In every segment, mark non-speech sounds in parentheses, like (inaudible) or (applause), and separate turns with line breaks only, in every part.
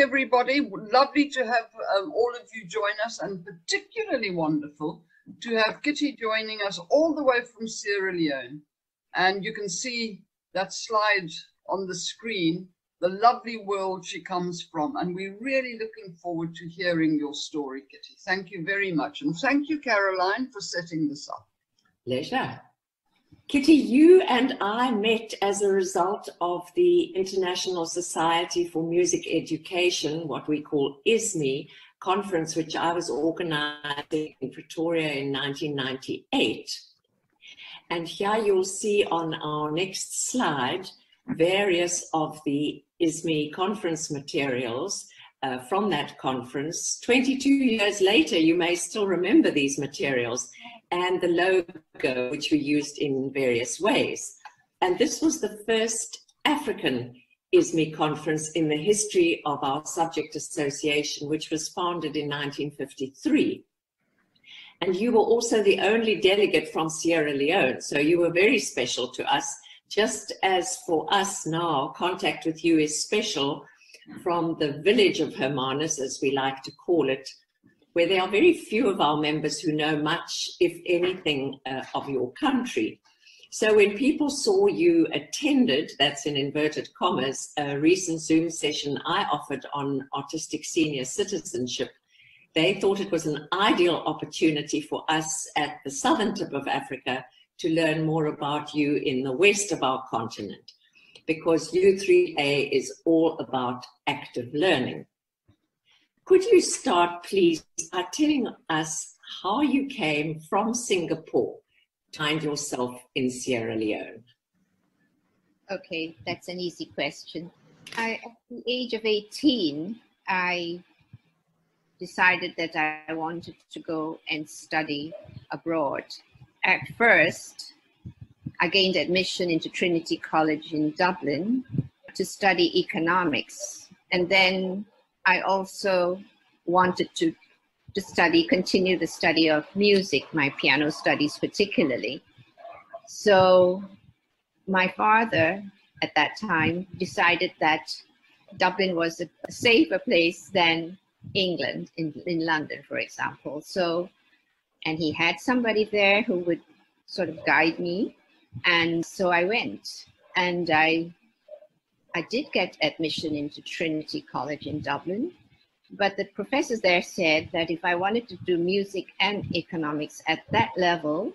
everybody. Lovely to have um, all of you join us, and particularly wonderful to have Kitty joining us all the way from Sierra Leone. And you can see that slide on the screen, the lovely world she comes from. And we're really looking forward to hearing your story, Kitty. Thank you very much. And thank you, Caroline, for setting this up.
Pleasure. Kitty, you and I met as a result of the International Society for Music Education, what we call ISME, conference, which I was organizing in Pretoria in 1998. And here you'll see on our next slide various of the ISME conference materials uh, from that conference. 22 years later, you may still remember these materials and the logo, which we used in various ways. And this was the first African ISME conference in the history of our subject association, which was founded in 1953. And you were also the only delegate from Sierra Leone, so you were very special to us. Just as for us now, contact with you is special from the village of Hermanus, as we like to call it, where there are very few of our members who know much, if anything, uh, of your country. So when people saw you attended, that's in inverted commas, a recent Zoom session I offered on autistic senior citizenship, they thought it was an ideal opportunity for us at the southern tip of Africa to learn more about you in the west of our continent, because U3A is all about active learning. Could you start, please, by telling us how you came from Singapore to find yourself in Sierra Leone?
Okay, that's an easy question. I, at the age of 18, I decided that I wanted to go and study abroad. At first, I gained admission into Trinity College in Dublin to study economics. And then I also wanted to, to study, continue the study of music, my piano studies particularly. So my father at that time decided that Dublin was a, safer place than England, in, in London, for example. So, and he had somebody there who would sort of guide me. And so I went and I I did get admission into Trinity College in Dublin, but the professors there said that if I wanted to do music and economics at that level,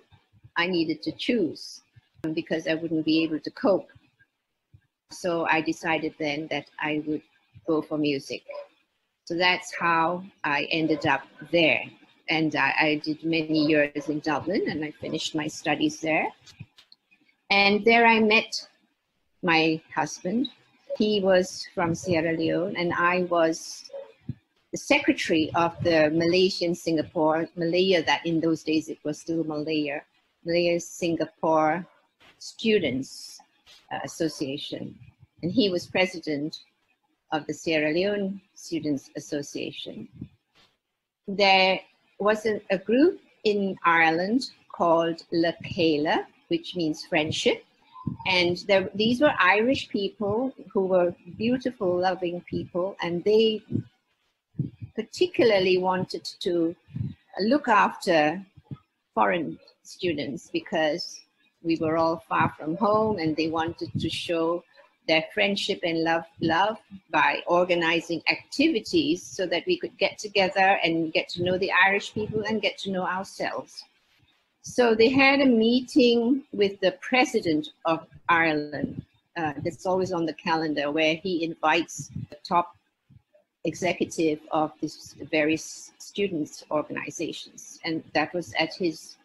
I needed to choose um, because I wouldn't be able to cope. So I decided then that I would go for music. So that's how I ended up there. And I, I did many years in Dublin and I finished my studies there. And there I met my husband, he was from Sierra Leone, and I was the secretary of the Malaysian Singapore, Malaya, that in those days it was still Malaya, Malaya Singapore Students uh, Association. And he was president of the Sierra Leone Students Association. There was a, a group in Ireland called Le Chéile, which means friendship and there, these were Irish people who were beautiful, loving people, and they particularly wanted to look after foreign students because we were all far from home and they wanted to show their friendship and love love by organizing activities so that we could get together and get to know the Irish people and get to know ourselves. So they had a meeting with the president of Ireland. Uh, that's always on the calendar, where he invites the top executive of these various students organizations, and that was at his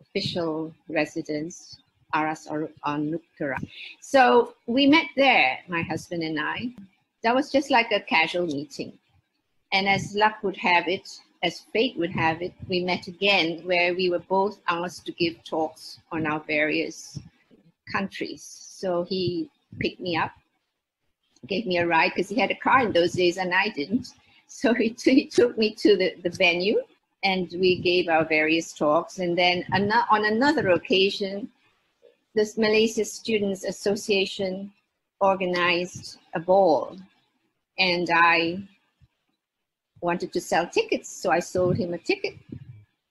official residence, Aras Anukara. So we met there, my husband and I. That was just like a casual meeting. And as luck would have it, as fate would have it, we met again where we were both asked to give talks on our various countries. So he picked me up, gave me a ride because he had a car in those days and I didn't. (laughs) So he, t- he took me to the, the venue and we gave our various talks. And then an- on another occasion, this Malaysia Students Association organized a ball and I wanted to sell tickets. So I sold him a ticket,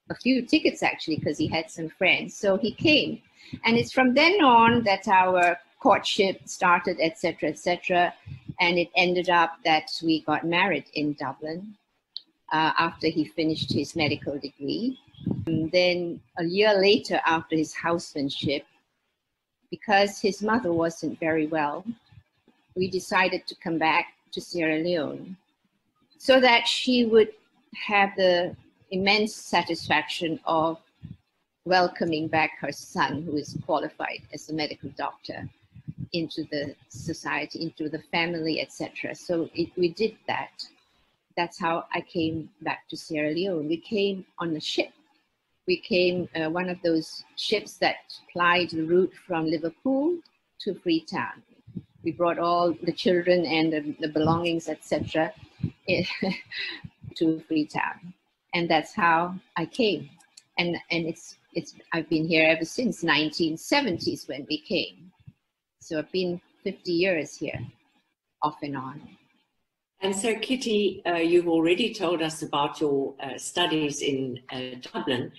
a few tickets actually, because he had some friends. So he came. And it's from then on that our courtship started, etc., etc. And it ended up that we got married in Dublin uh, after he finished his medical degree. And then a year later, after his housemanship, because his mother wasn't very well, we decided to come back to Sierra Leone so that she would have the immense satisfaction of welcoming back her son, who is qualified as a medical doctor, into the society, into the family, etc. So it, we did that. That's how I came back to Sierra Leone. We came on a ship. We came uh, one of those ships that plied the route from Liverpool to Freetown. We brought all the children and the, the belongings, etc., (laughs) to Freetown, and that's how I came. And and it's it's I've been here ever since 1970s when we came. So I've been 50 years here, off and on.
And so, Kitty, uh, you've already told us about your uh, studies in uh, Dublin,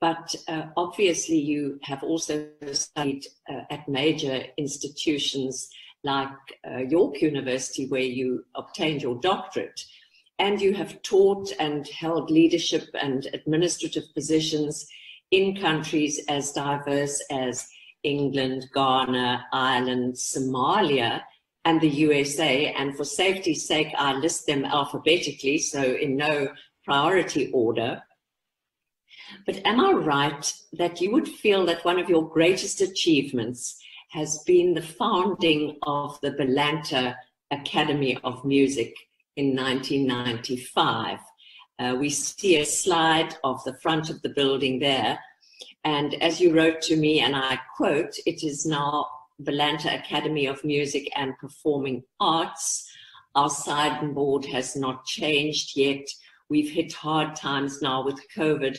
but uh, obviously you have also studied uh, at major institutions like uh, York University, where you obtained your doctorate. And you have taught and held leadership and administrative positions in countries as diverse as England, Ghana, Ireland, Somalia, and the USA. And for safety's sake, I list them alphabetically, so in no priority order. But am I right that you would feel that one of your greatest achievements has been the founding of the Ballanta Academy of Music in 1995? Uh, we see a slide of the front of the building there. And as you wrote to me, and I quote, it is now Ballanta Academy of Music and Performing Arts. Our signboard has not changed yet. We've hit hard times now with COVID.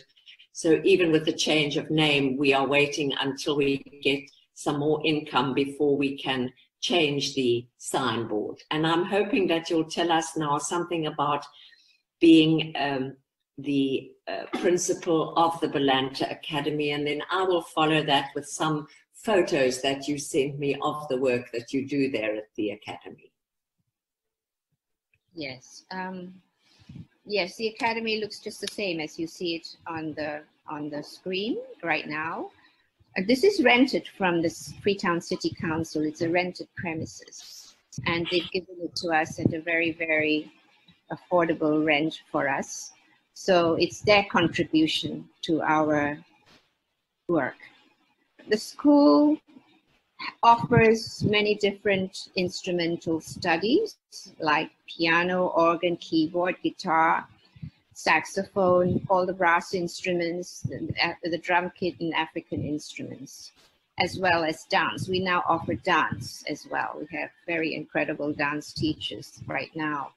So even with the change of name, we are waiting until we get some more income before we can change the signboard. And I'm hoping that you'll tell us now something about being um, the uh, principal of the Ballanta Academy, and then I will follow that with some photos that you sent me of the work that you do there at the Academy.
Yes. Um, yes, the Academy looks just the same as you see it on the on the screen right now. Uh, this is rented from the Freetown City Council. It's a rented premises, and they've given it to us at a very, very affordable rent for us. So it's their contribution to our work. The school offers many different instrumental studies like piano, organ, keyboard, guitar, saxophone, all the brass instruments, the, the drum kit and African instruments, as well as dance. We now offer dance as well. We have very incredible dance teachers right now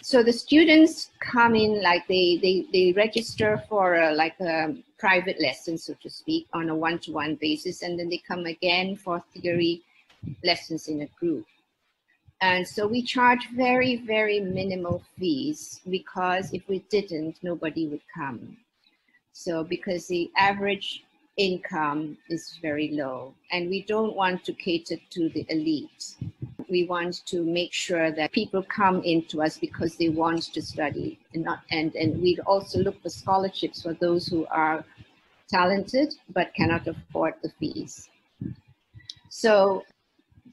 so the students come in like they they, they register for a, like a private lesson so to speak on a one-to-one basis and then they come again for theory lessons in a group and so we charge very very minimal fees because if we didn't nobody would come. So because the average income is very low and we don't want to cater to the elite. We want to make sure that people come into us because they want to study and not and and we also look for scholarships for those who are talented but cannot afford the fees. So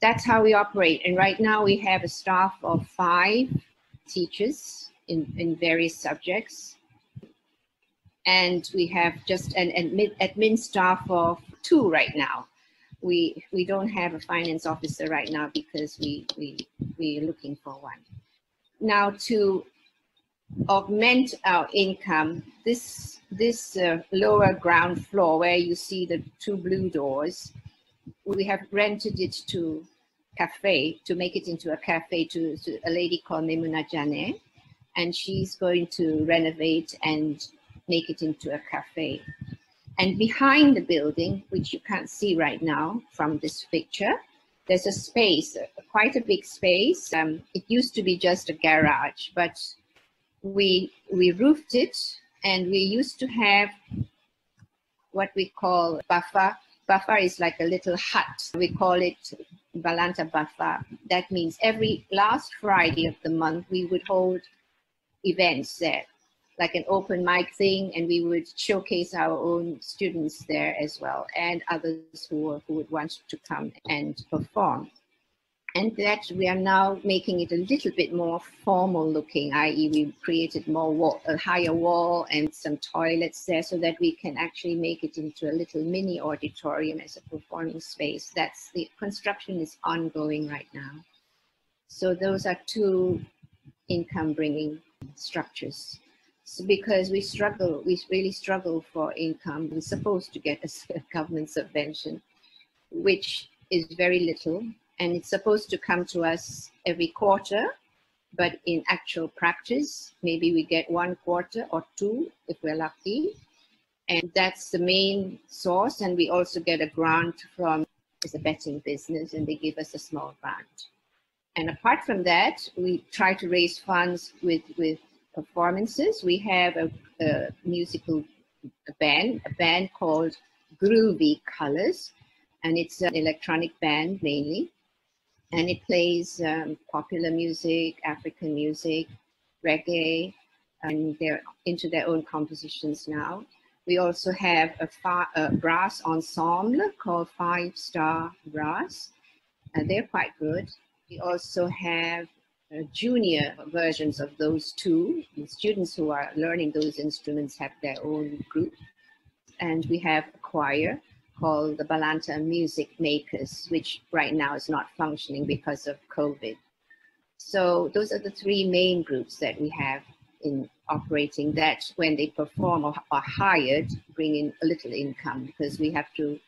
that's how we operate. And right now we have a staff of five teachers in, in various subjects. And we have just an admin, admin staff of two right now. We we don't have a finance officer right now because we we we're looking for one. Now to augment our income, this this uh, lower ground floor where you see the two blue doors, we have rented it to cafe to make it into a cafe to, to a lady called Memuna Jane, and she's going to renovate and make it into a cafe. And behind the building, which you can't see right now from this picture, there's a space, quite a big space. Um, it used to be just a garage, but we we roofed it, and we used to have what we call buffer. Buffer is like a little hut. We call it Ballanta Buffer. That means every last Friday of the month we would hold events there like an open mic thing, and we would showcase our own students there as well, and others who, who would want to come and perform. And that we are now making it a little bit more formal looking, i.e., we created more wall, a higher wall and some toilets there so that we can actually make it into a little mini auditorium as a performing space. That's the construction is ongoing right now. So those are two income bringing structures so because we struggle, we really struggle for income. We're supposed to get a (laughs) government subvention, which is very little, and it's supposed to come to us every quarter. But in actual practice, maybe we get one quarter or two if we're lucky. And that's the main source. And we also get a grant from it's a betting business, and they give us a small grant. And apart from that, we try to raise funds with, with performances. We have a, a musical band, a band called Groovy Colors, and it's an electronic band mainly. And it plays um, popular music, African music, reggae, and they're into their own compositions now. We also have a, a brass ensemble called Five Star Brass, and they're quite good. We also have uh, junior versions of those two. The students who are learning those instruments have their own group. And we have a choir called the Ballanta Music Makers, which right now is not functioning because of COVID. So those are the three main groups that we have in operating that when they perform or are hired, bring in a little income because we have to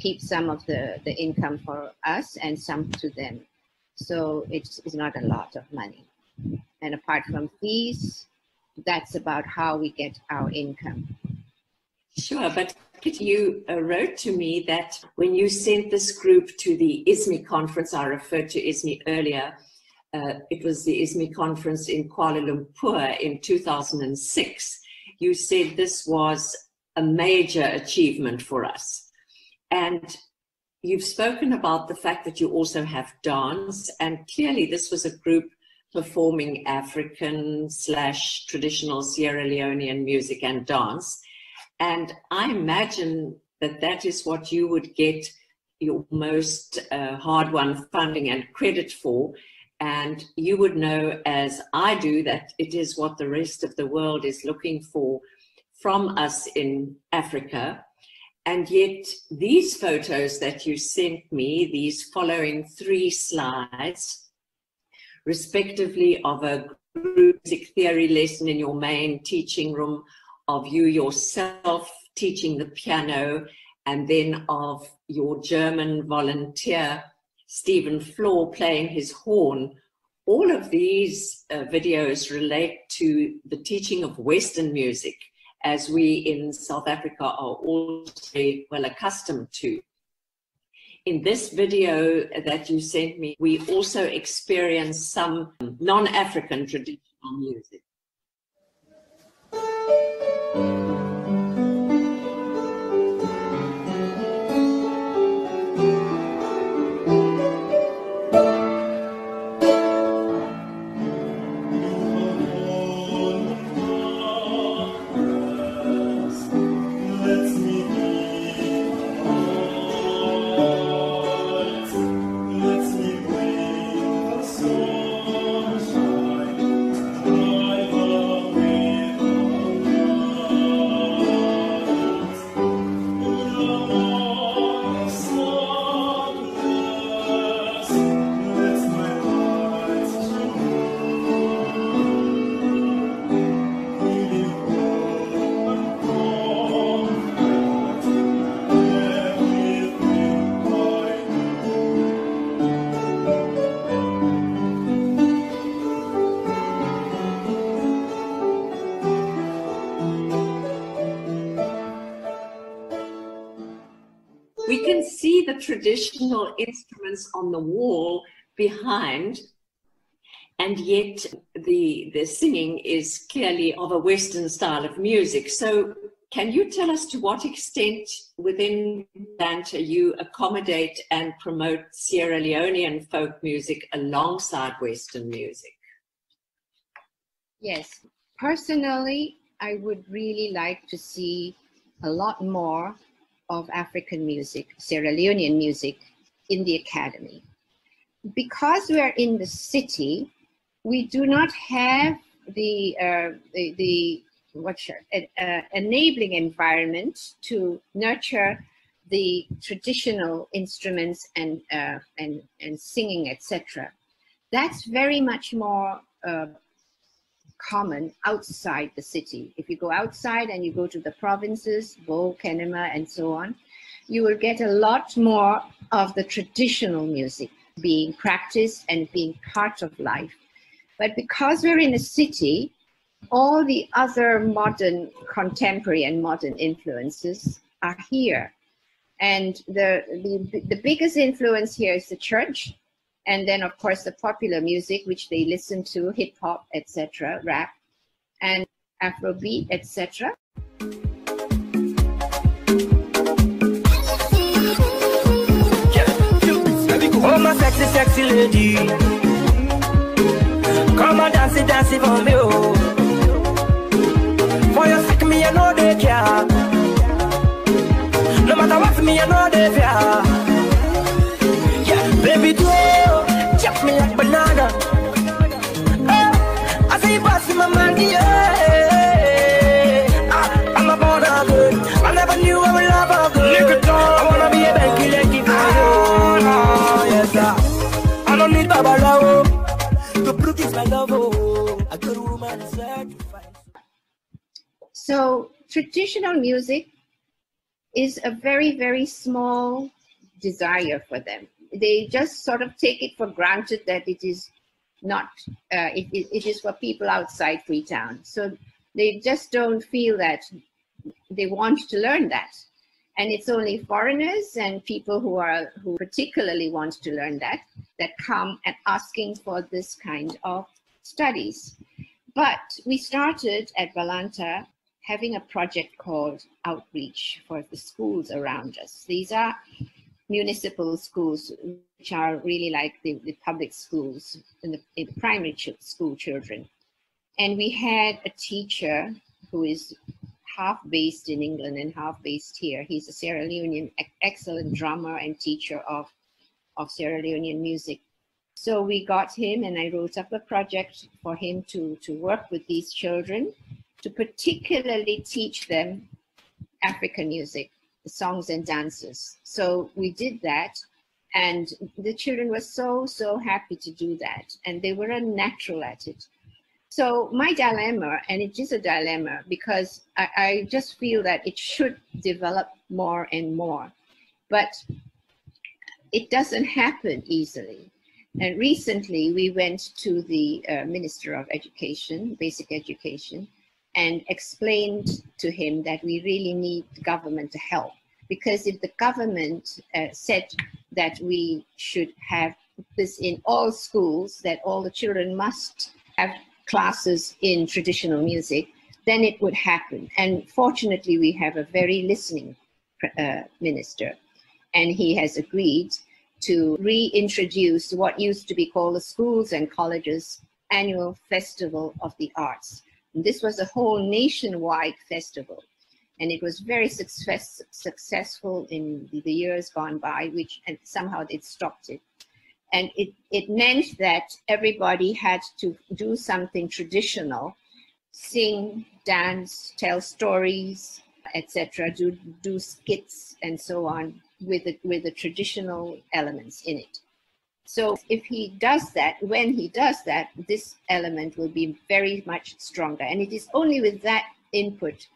keep some of the, the income for us and some to them. So it's, it's not a lot of money. And apart from fees, that's about how we get our income.
Sure, but you uh, wrote to me that when you sent this group to the ISME conference, I referred to ISME earlier, uh, it was the ISME conference in Kuala Lumpur in 2006. You said this was a major achievement for us. And You've spoken about the fact that you also have dance, and clearly this was a group performing African slash traditional Sierra Leonean music and dance. And I imagine that that is what you would get your most uh, hard won funding and credit for. And you would know, as I do, that it is what the rest of the world is looking for from us in Africa. And yet, these photos that you sent me, these following three slides, respectively of a music theory lesson in your main teaching room, of you yourself teaching the piano, and then of your German volunteer, Stephen Floor, playing his horn. All of these uh, videos relate to the teaching of Western music as we in South Africa are all very well accustomed to. In this video that you sent me, we also experience some non-African traditional music. thank you traditional instruments on the wall behind, and yet the, the singing is clearly of a Western style of music. So can you tell us to what extent within Banter you accommodate and promote Sierra Leonean folk music alongside Western music?
Yes, personally, I would really like to see a lot more of African music, Sierra Leonean music in the academy. Because we are in the city, we do not have the, uh, the, the what uh, enabling environment to nurture the traditional instruments and uh, and and singing, etc. That's very much more uh, common outside the city. If you go outside and you go to the provinces, Bo, Kenema, and so on, you will get a lot more of the traditional music being practiced and being part of life. But because we're in a city, all the other modern, contemporary and modern influences are here. And the, the, the biggest influence here is the church. And then, of course, the popular music, which they listen to, hip hop, etc., rap, and Afrobeat, etc.
Oh, my sexy, sexy lady. Come on, dance it, dance it for me, oh. For sick, me, I know they care. No matter what, me, I know they fear.
So traditional music is a very, very small desire for them. They just sort of take it for granted that it is not, uh, it, it, it is for people outside Freetown. So they just don't feel that they want to learn that. And it's only foreigners and people who are, who particularly want to learn that, that come and asking for this kind of studies. But we started at Ballanta having a project called Outreach for the schools around us. These are municipal schools, which are really like the, the public schools in the, in the primary ch school children. And we had a teacher who is half based in England and half based here. He's a Sierra Leonean excellent drummer and teacher of, of Sierra Leonean music. So we got him and I wrote up a project for him to, to work with these children to particularly teach them African music, songs and dances. So we did that and the children were so, so happy to do that. And they were a natural at it. So my dilemma, and it is a dilemma because I, I just feel that it should develop more and more, but it doesn't happen easily. And recently we went to the uh, Minister of Education, Basic Education, and explained to him that we really need government to help. Because if the government uh, said that we should have this in all schools, that all the children must have classes in traditional music, then it would happen. And fortunately, we have a very listening uh, minister, and he has agreed to reintroduce what used to be called the Schools and Colleges Annual Festival of the Arts. This was a whole nationwide festival, and it was very success, successful in the, the years gone by, which and somehow it stopped it. And it, it meant that everybody had to do something traditional, sing, dance, tell stories, etc., do, do skits and so on with the, with the traditional elements in it. So if he does that, when he does that, this element will be very much stronger. And it is only with that input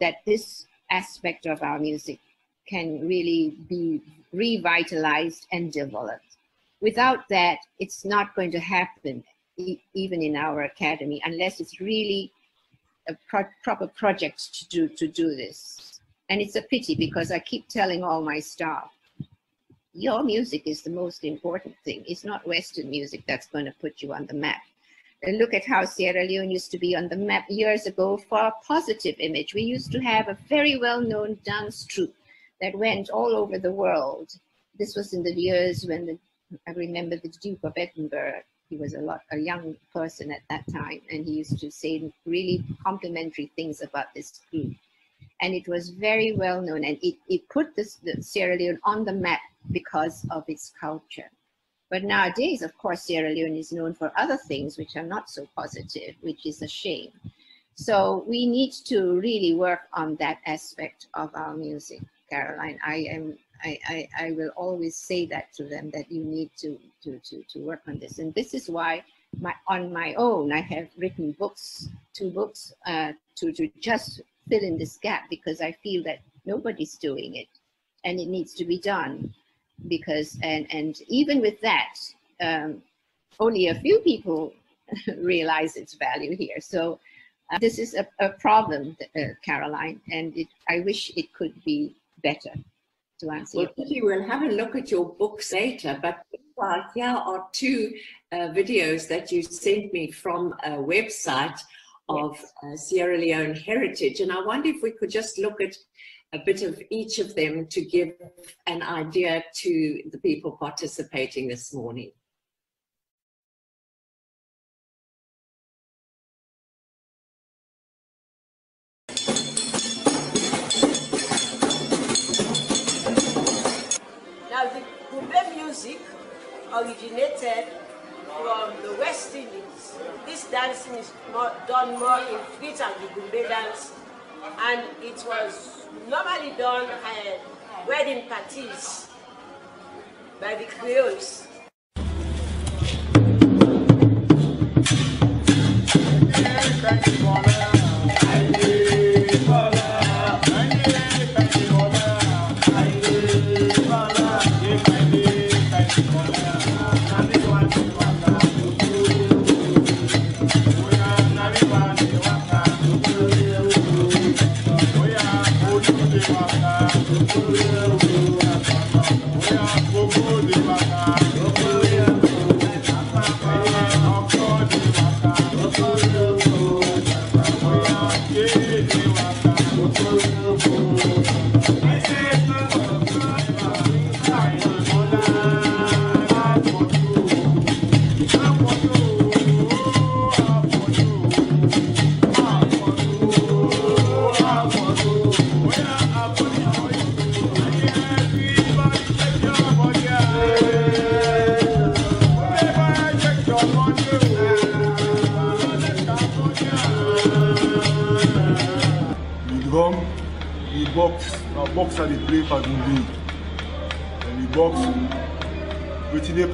that this aspect of our music can really be revitalized and developed. Without that, it's not going to happen, e even in our academy, unless it's really a pro proper project to do, to do this. And it's a pity because I keep telling all my staff, your music is the most important thing. It's not Western music that's going to put you on the map. And look at how Sierra Leone used to be on the map years ago for a positive image. We used to have a very well known dance troupe that went all over the world. This was in the years when the, I remember the Duke of Edinburgh. He was a lot a young person at that time, and he used to say really complimentary things about this group. And it was very well known, and it, it put this, Sierra Leone on the map because of its culture. But nowadays, of course, Sierra Leone is known for other things which are not so positive, which is a shame. So we need to really work on that aspect of our music, Caroline. I am I, I, I will always say that to them that you need to, to, to, to work on this. And this is why my, on my own, I have written books, two books, uh, to, to just fill in this gap because I feel that nobody's doing it and it needs to be done because and and even with that um, only a few people (laughs) realize its value here so uh, this is a, a problem uh, caroline and it, i wish it could be better to answer
well, you will have a look at your books later but here are two uh, videos that you sent me from a website of yes. Uh, sierra leone heritage and i wonder if we could just look at a bit of each of them to give an idea to the people participating this morning.
Now the Gumbe music originated from the West Indies. This dancing is more, done more in Frit and the Gumbe dance and it was normally done at wedding parties by the Creoles.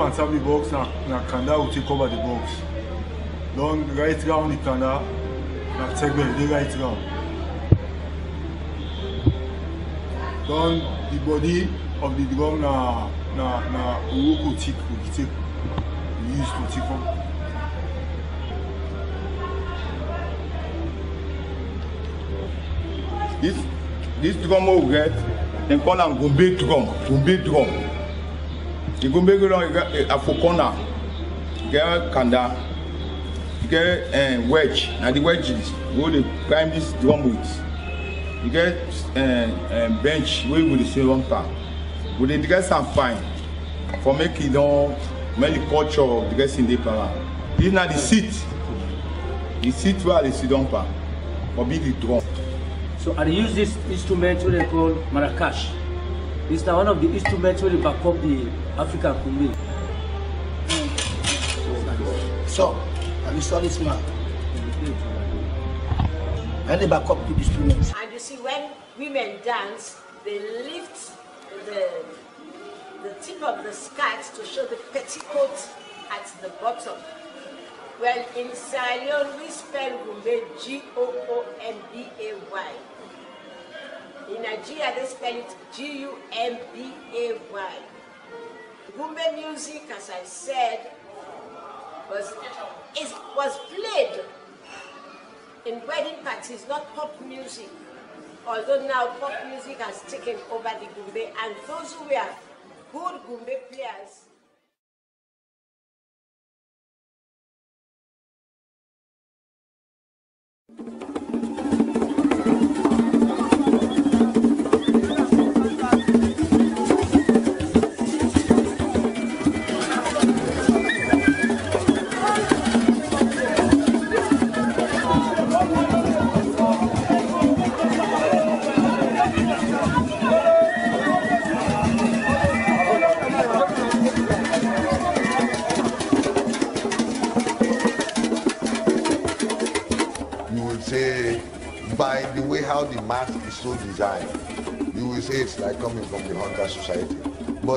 Answer the box na, na kanda will take cover the box. Then right round the kanda, na tegbe, the right round. Then the body of the drum na na na uroko tick we take we use to tick up.
This this drum we get, dem call am gombe drum, gombe drum. You go make it on a fokona, get kanda, get uh, wedge. Now the wedge is what they climb this drum with. You get uh, uh, bench where you will say one time. But they get some fine for make it on many culture of the guys in the plan. This na the seat. The seat where they sit on pa for be the drum.
So I use this instrument what they call maracas. It's now one of the instruments where they back up the African Kumbi.
So, I'm a solid man. And they back up the instruments.
And you see, when women dance, they lift the, the tip of the skirt to show the petticoat at the bottom. Well, in Sierra Leone, we spell Gombe G-O-O-M-B-A-Y. In Nigeria, they spell it G-U-M-B-A-Y. Gumbe music, as I said, was, is, was played in wedding parties, not pop music. Although now pop music has taken over the gumbe, and those who were good gumbe players
you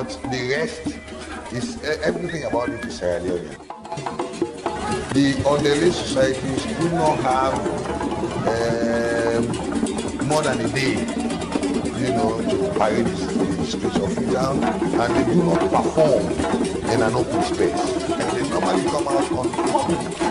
But the rest is e- everything about it is Sierra Leonean. The Ondele societies do not have um, more than a day, you know, to parade the streets of freedom, and they do not perform in an open space. And they normally come out on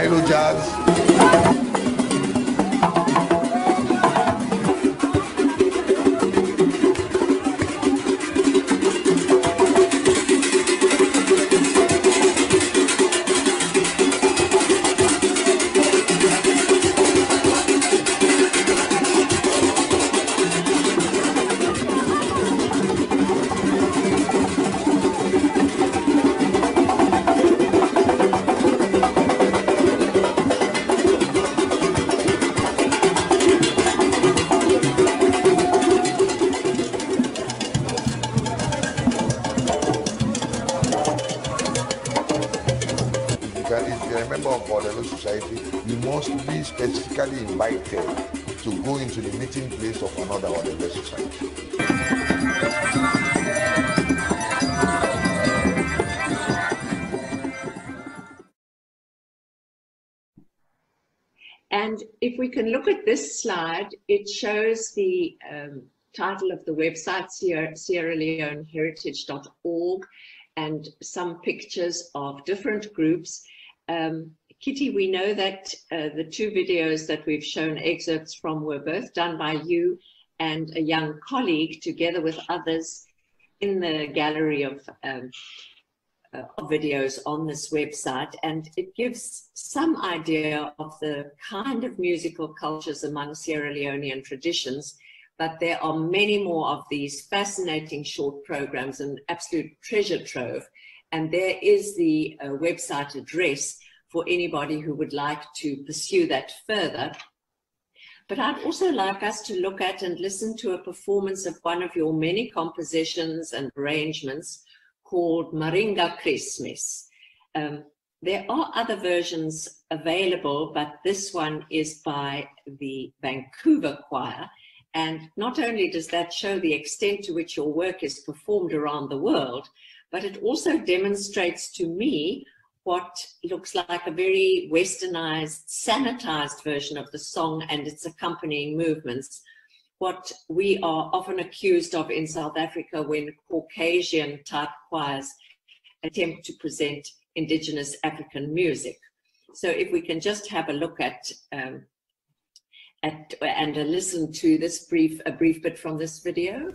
Milo jazz. Bordello Society, you must be specifically invited to go into the meeting place of another Bordello Society.
And if we can look at this slide, it shows the um, title of the website, Sierra, Sierra Leone Heritage.org, and some pictures of different groups. Um, Kitty, we know that uh, the two videos that we've shown excerpts from were both done by you and a young colleague together with others in the gallery of um, uh, videos on this website, and it gives some idea of the kind of musical cultures among Sierra Leonean traditions. But there are many more of these fascinating short programs, an absolute treasure trove. And there is the uh, website address for anybody who would like to pursue that further. But I'd also like us to look at and listen to a performance of one of your many compositions and arrangements called Maringa Christmas. Um, there are other versions available, but this one is by the Vancouver Choir. And not only does that show the extent to which your work is performed around the world, but it also demonstrates to me what looks like a very westernized, sanitized version of the song and its accompanying movements, what we are often accused of in South Africa when Caucasian type choirs attempt to present indigenous African music. So if we can just have a look at, um, at and a listen to this brief, a brief bit from this video.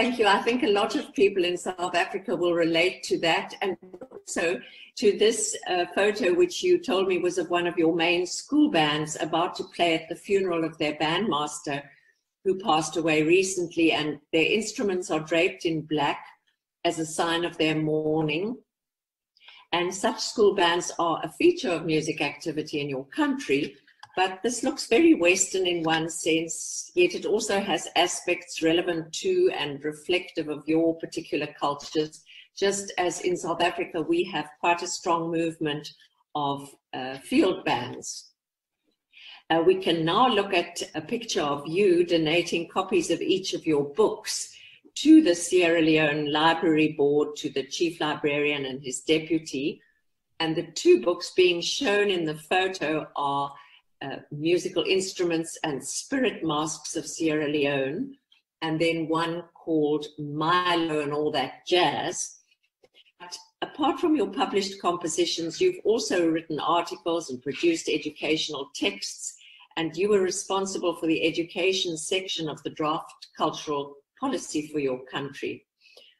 Thank you. I think a lot of people in South Africa will relate to that and also to this uh, photo, which you told me was of one of your main school bands about to play at the funeral of their bandmaster who passed away recently. And their instruments are draped in black as a sign of their mourning. And such school bands are a feature of music activity in your country, but this looks very Western in one sense, yet it also has aspects relevant to and reflective of your particular cultures, just as in South Africa we have quite a strong movement of uh, field bands. Uh, we can now look at a picture of you donating copies of each of your books to the Sierra Leone Library Board, to the chief librarian and his deputy. And the two books being shown in the photo are uh, musical instruments and spirit masks of Sierra Leone, and then one called Milo and All That Jazz. But apart from your published compositions, you've also written articles and produced educational texts, and you were responsible for the education section of the draft cultural policy for your country.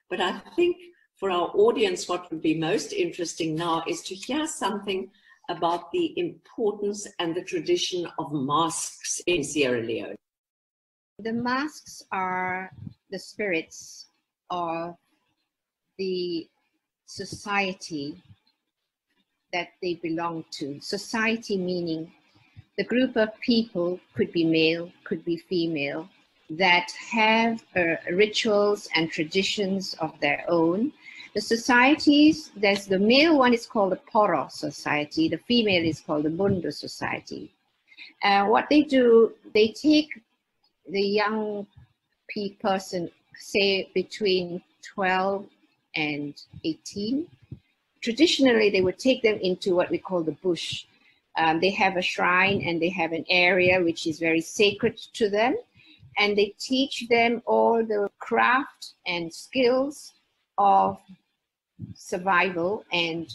But I think for our audience, what would be most interesting now is to hear something about the importance and the tradition of masks in Sierra Leone.
The masks are the spirits of the society that they belong to. Society meaning the group of people could be male, could be female, that have uh, rituals and traditions of their own the societies, there's the male one is called the Poro Society, the female is called the Bundu Society. And uh, what they do, they take the young person, say between 12 and 18. Traditionally, they would take them into what we call the bush. Um, they have a shrine and they have an area which is very sacred to them. And they teach them all the craft and skills of survival and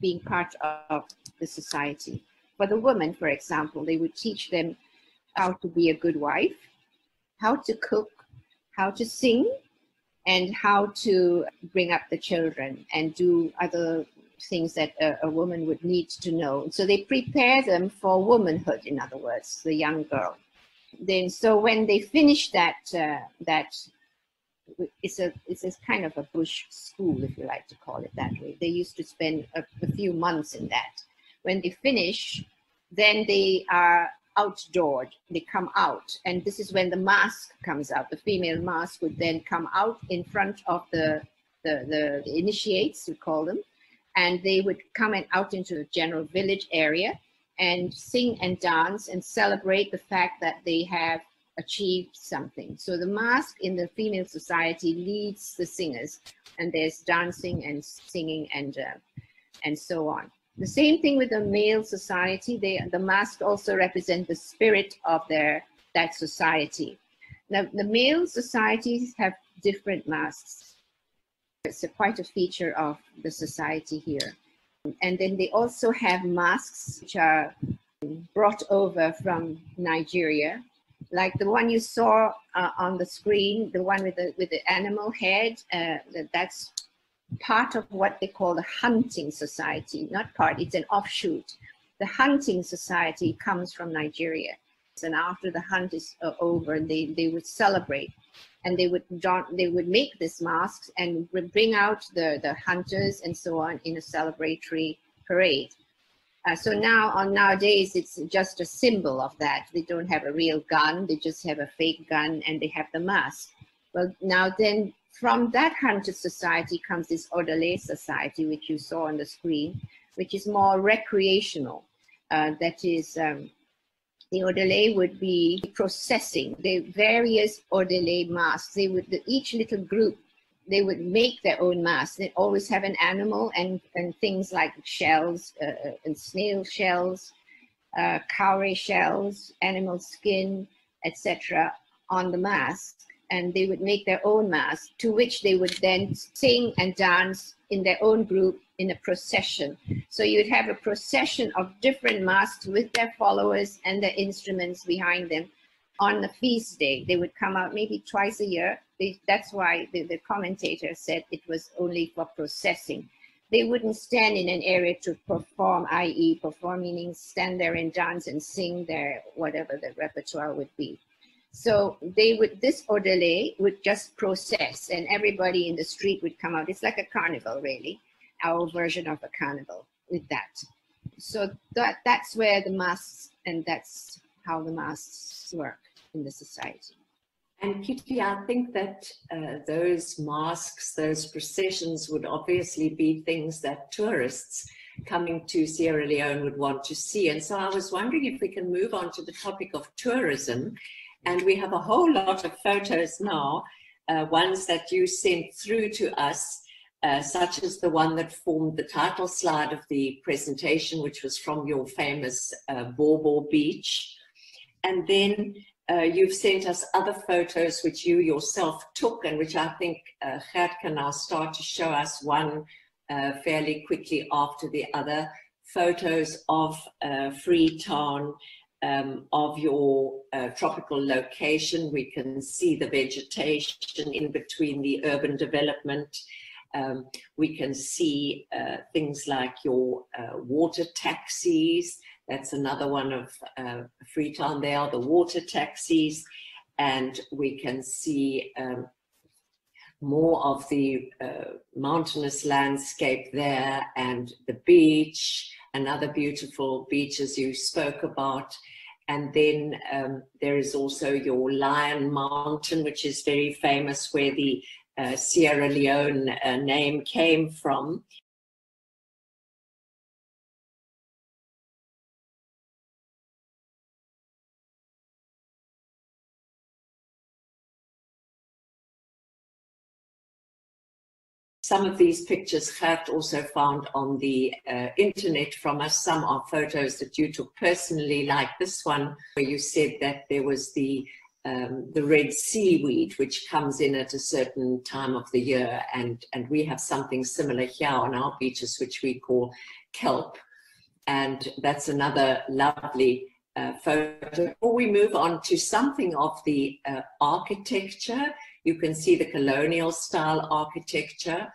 being part of the society. For the women, for example, they would teach them how to be a good wife, how to cook, how to sing, and how to bring up the children and do other things that a, a, woman would need to know. So they prepare them for womanhood, in other words, the young girl. Then, so when they finish that uh, that it's a it's a kind of a bush school, if you like to call it that way. They used to spend a, a few months in that. When they finish, then they are outdoor. They come out, and this is when the mask comes out. The female mask would then come out in front of the the, the, the initiates, we call them, and they would come and out into the general village area and sing and dance and celebrate the fact that they have achieved something. So the mask in the female society leads the singers, and there's dancing and singing and uh, and so on. The same thing with the male society. They, the mask also represent the spirit of their that society. Now, the male societies have different masks. It's a, quite a feature of the society here. And then they also have masks which are brought over from Nigeria like the one you saw uh, on the screen, the one with the with the animal head. Uh, that's part of what they call the hunting society. Not part; it's an offshoot. The hunting society comes from Nigeria, and after the hunt is uh, over, they they would celebrate, and they would don they would make this masks and bring out the the hunters and so on in a celebratory parade. Uh, so now on nowadays, it's just a symbol of that. They don't have a real gun; they just have a fake gun, and they have the mask. Well, now then, from that hunter society comes this Odele society, which you saw on the screen, which is more recreational. Uh, that is, um, the Odele would be processing the various Odele masks. They would each little group they would make their own masks. They always have an animal and, and things like shells uh, uh, and snail shells, uh, cowrie shells, animal skin, etc. on the mask. And they would make their own mask to which they would then sing and dance in their own group in a procession. So you'd have a procession of different masks with their followers and their instruments behind them on the feast day. They would come out maybe twice a year. They, that's why the, the commentator said it was only for processing. They wouldn't stand in an area to perform, i.e., perform meaning stand there and dance and sing their whatever the repertoire would be. So they would this Odele would just process, and everybody in the street would come out. It's like a carnival, really, our version of a carnival with that. So that that's where the masks and that's how the masks work in the society.
And Kitty, I think that uh, those masks, those processions would obviously be things that tourists coming to Sierra Leone would want to see. And so I was wondering if we can move on to the topic of tourism. And we have a whole lot of photos now, uh, ones that you sent through to us, uh, such as the one that formed the title slide of the presentation, which was from your famous uh, Bobo Beach. And then uh, you've sent us other photos which you yourself took and which I think uh, Gert can now start to show us one uh, fairly quickly after the other. Photos of uh, Freetown, um, of your uh, tropical location. We can see the vegetation in between the urban development. Um, we can see uh, things like your uh, water taxis, that's another one of uh, Freetown. There the water taxis, and we can see um, more of the uh, mountainous landscape there and the beach, another beautiful beach as you spoke about. And then um, there is also your Lion Mountain, which is very famous, where the uh, Sierra Leone uh, name came from. Some of these pictures Gert also found on the uh, internet from us. Some are photos that you took personally, like this one, where you said that there was the um, the red seaweed, which comes in at a certain time of the year, and and we have something similar here on our beaches, which we call kelp, and that's another lovely uh, photo. Before we move on to something of the uh, architecture, you can see the colonial style architecture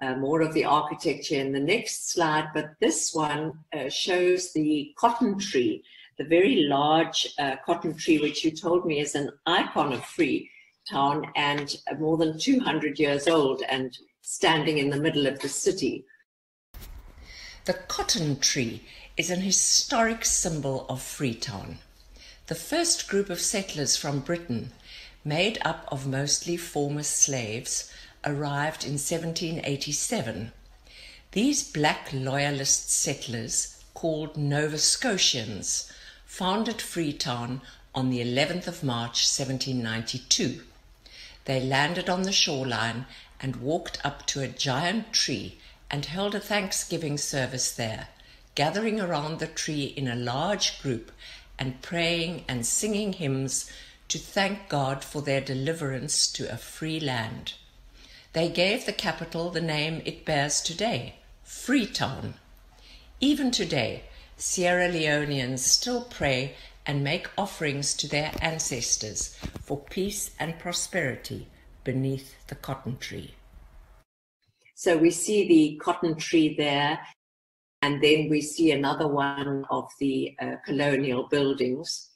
uh, more of the architecture in the next slide, but this one uh, shows the cotton tree, the very large uh, cotton tree, which you told me is an icon of Freetown and more than 200 years old and standing in the middle of the city.
The cotton tree is an historic symbol of Freetown. The first group of settlers from Britain, made up of mostly former slaves, arrived in 1787. These black loyalist settlers, called Nova Scotians, founded Freetown on the 11th of March 1792. They landed on the shoreline and walked up to a giant tree and held a Thanksgiving service there, gathering around the tree in a large group and praying and singing hymns to thank God for their deliverance to a free land. They gave the capital the name it bears today, Freetown. Even today, Sierra Leoneans still pray and make offerings to their ancestors for peace and prosperity beneath the cotton tree.
So we see the cotton tree there, and then we see another one of the uh, colonial buildings,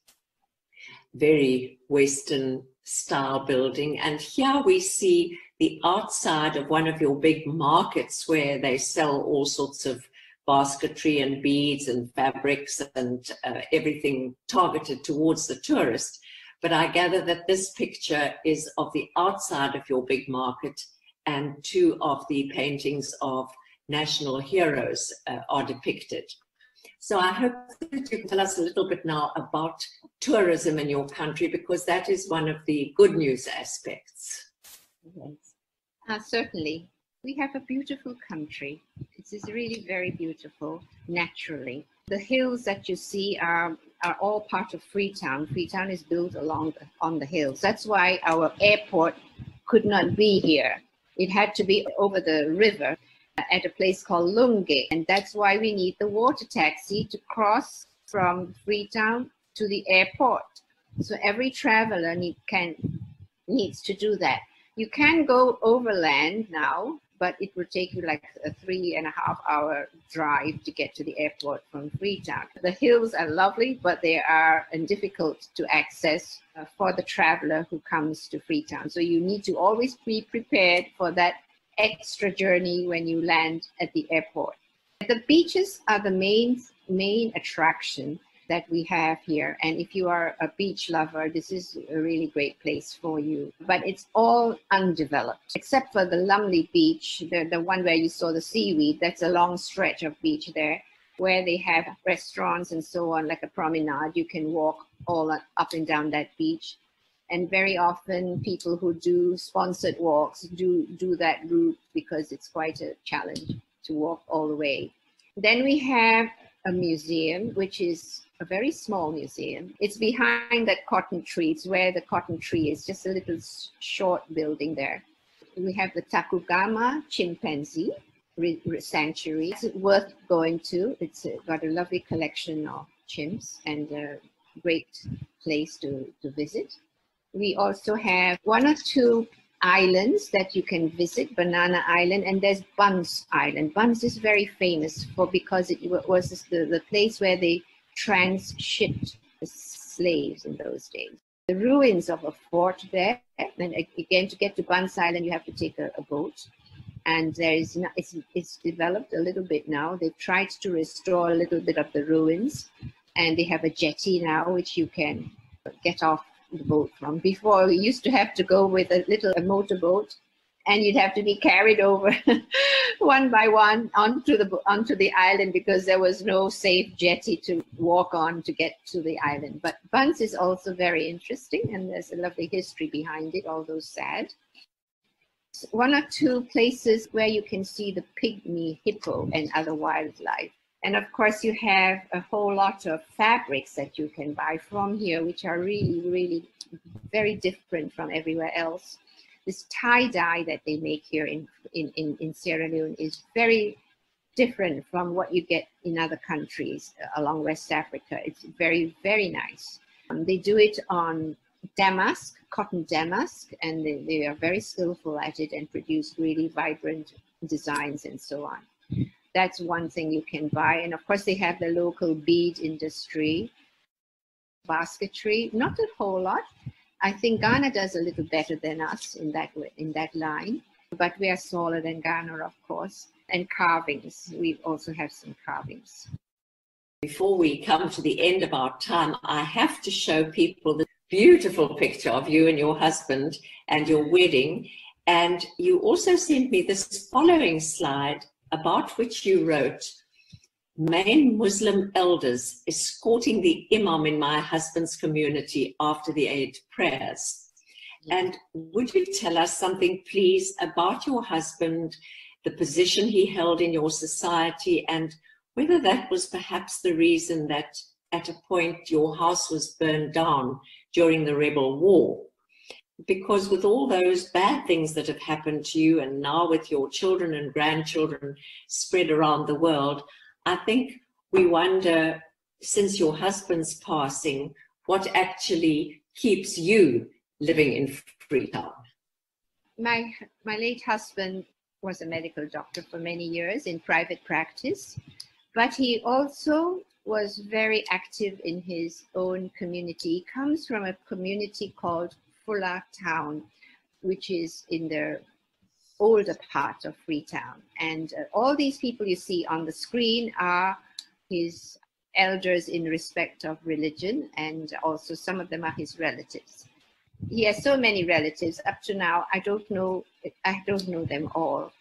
very Western style building. And here we see the outside of one of your big markets where they sell all sorts of basketry and beads and fabrics and uh, everything targeted towards the tourist. But I gather that this picture is of the outside of your big market and two of the paintings of national heroes uh, are depicted. So I hope that you can tell us a little bit now about tourism in your country because that is one of the good news aspects.
Yes. Uh, certainly. We have a beautiful country. It is really very beautiful naturally. The hills that you see are, are all part of Freetown. Freetown is built along the, on the hills. That's why our airport could not be here. It had to be over the river at a place called Lungi. And that's why we need the water taxi to cross from Freetown to the airport. So every traveler need, can needs to do that. You can go overland now, but it would take you like a three and a half hour drive to get to the airport from Freetown. The hills are lovely, but they are difficult to access uh, for the traveler who comes to Freetown. So you need to always be prepared for that extra journey when you land at the airport. The beaches are the main main attraction that we have here. And if you are a beach lover, this is a really great place for you. But it's all undeveloped, except for the Lumley Beach, the, the one where you saw the seaweed. That's a long stretch of beach there where they have restaurants and so on, like a promenade. You can walk all up and down that beach. And very often people who do sponsored walks do, do that route because it's quite a challenge to walk all the way. Then we have a museum, which is a very small museum. It's behind that cotton tree. It's where the cotton tree is, just a little short building there. We have the Tacugama chimpanzee sanctuary. It's worth going to. It's uh, got a lovely collection of chimps and a great place to, to visit. We also have one or two islands that you can visit, Banana Island, and there's Bunce Island. Bunce is very famous for because it was the, the place where they transshipped slaves in those days. The ruins of a fort there, and again, to get to Bunce Island, you have to take a, a boat. And there is not, it's, it's developed a little bit now. They've tried to restore a little bit of the ruins, and they have a jetty now, which you can get off the boat from. Before, we used to have to go with a little a motorboat, and you'd have to be carried over (laughs) one by one onto the onto the island because there was no safe jetty to walk on to get to the island. But Bunce is also very interesting, and there's a lovely history behind it, although sad. One or two places where you can see the pygmy hippo and other wildlife. And of course, you have a whole lot of fabrics that you can buy from here, which are really, really very different from everywhere else. This tie dye that they make here in, in, in, in Sierra Leone is very different from what you get in other countries uh, along West Africa. It's very, very nice. Um, they do it on damask, cotton damask, and they, they are very skillful at it and produce really vibrant designs and so on that's one thing you can buy. And of course, they have the local bead industry, basketry, not a whole lot. I think mm. Ghana does a little better than us in that way, in that line, but we are smaller than Ghana, of course. And carvings, we also have some carvings.
Before we come to the end of our time, I have to show people the beautiful picture of you and your husband and your wedding. And you also sent me this following slide about which you wrote, main Muslim elders escorting the imam in my husband's community after the Eid prayers. And would you tell us something, please, about your husband, the position he held in your society, and whether that was perhaps the reason that at a point your house was burned down during the rebel war? because with all those bad things that have happened to you and now with your children and grandchildren spread around the world, I think we wonder, since your husband's passing, what actually keeps you living in Freetown?
My, my late husband was a medical doctor for many years in private practice, but he also was very active in his own community. He comes from a community called Foulah Town, which is in the older part of Freetown. And uh, all these people you see on the screen are his elders in respect of religion, and also some of them are his relatives. He has so many relatives. Up to now, I don't know. I don't know them all,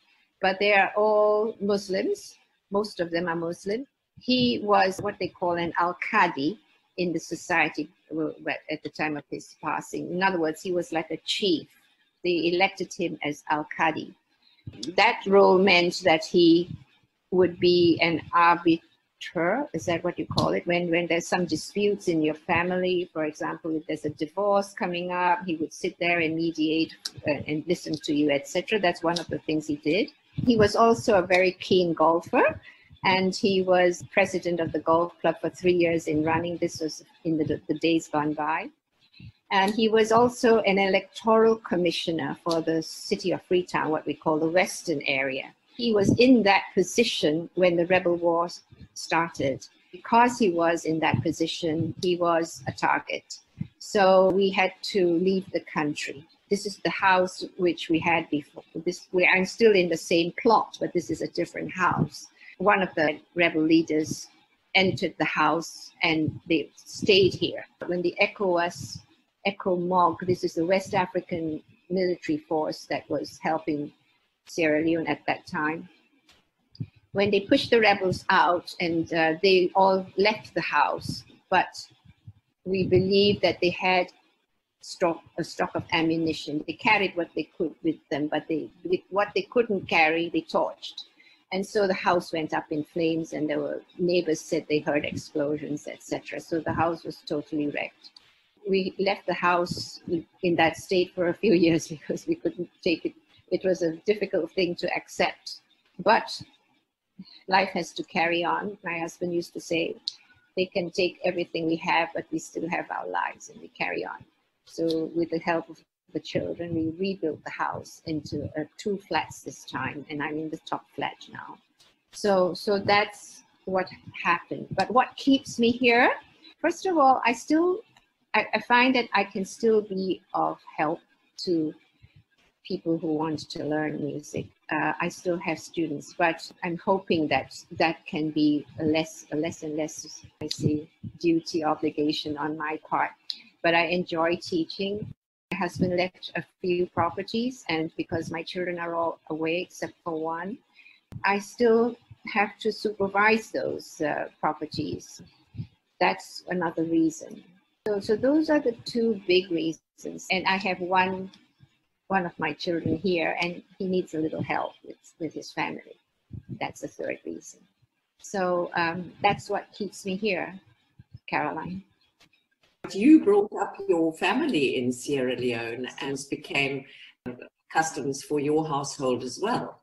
but they are all Muslims. Most of them are Muslim. He was what they call an al-Qadi, in the society at the time of his passing. In other words, he was like a chief. They elected him as Al Qadi. That role meant that he would be an arbiter. Is that what you call it? When when there's some disputes in your family, for example, if there's a divorce coming up, he would sit there and mediate uh, and listen to you, etc. That's one of the things he did. He was also a very keen golfer and he was president of the golf club for three years in running. This was in the, the days gone by. And he was also an electoral commissioner for the city of Freetown, what we call the Western area. He was in that position when the rebel wars started. Because he was in that position, he was a target. So we had to leave the country. This is the house which we had before. This, we, I'm still in the same plot, but this is a different house. One of the rebel leaders entered the house and they stayed here. When the ECOWAS, ECOMOG, this is the West African military force that was helping Sierra Leone at that time, when they pushed the rebels out and uh, they all left the house, but we believe that they had stock, a stock of ammunition. They carried what they could with them, but they, what they couldn't carry, they torched. And so the house went up in flames, and there were neighbors said they heard explosions, etc. So the house was totally wrecked. We left the house in that state for a few (laughs) years because we couldn't take it. It was a difficult thing to accept, but life has to carry on. My husband used to say, they can take everything we have, but we still have our lives and we carry on. So with the help of the children, we rebuilt the house into uh, two flats this time, and I'm in the top flat now. So, so that's what happened. But what keeps me here? First of all, I still, I, I find that I can still be of help to people who want to learn music. Uh, I still have students, but I'm hoping that that can be a less, a less and less, I see, duty obligation on my part. But I enjoy teaching. My husband left a few properties, and because my children are all away except for one, I still have to supervise those uh, properties. That's another reason. So, so those are the two big reasons. And I have one one of my children here and he needs a little help with, with his family. That's the third reason. So um, that's what keeps me here, Caroline.
You brought up your family in Sierra Leone and became customs for your household as well.